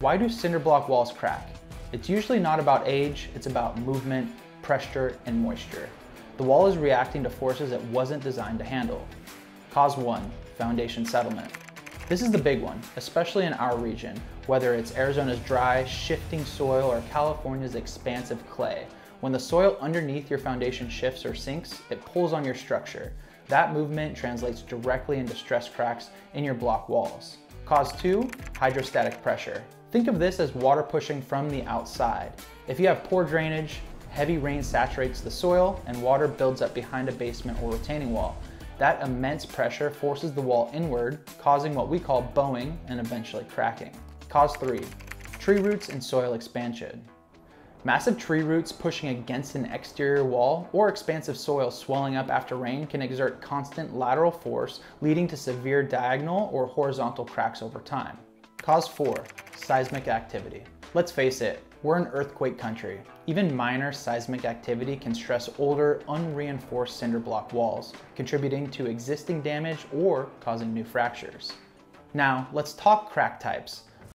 Why do cinder block walls crack? It's usually not about age, it's about movement, pressure, and moisture. The wall is reacting to forces it wasn't designed to handle. Cause one, foundation settlement. This is the big one, especially in our region, whether it's Arizona's dry, shifting soil or California's expansive clay. When the soil underneath your foundation shifts or sinks, it pulls on your structure. That movement translates directly into stress cracks in your block walls. Cause two, hydrostatic pressure. Think of this as water pushing from the outside. If you have poor drainage, heavy rain saturates the soil and water builds up behind a basement or retaining wall. That immense pressure forces the wall inward, causing what we call bowing and eventually cracking. Cause three, tree roots and soil expansion. Massive tree roots pushing against an exterior wall or expansive soil swelling up after rain can exert constant lateral force, leading to severe diagonal or horizontal cracks over time. Cause four, seismic activity. Let's face it, we're an earthquake country. Even minor seismic activity can stress older, unreinforced cinder block walls, contributing to existing damage or causing new fractures. Now, let's talk crack types.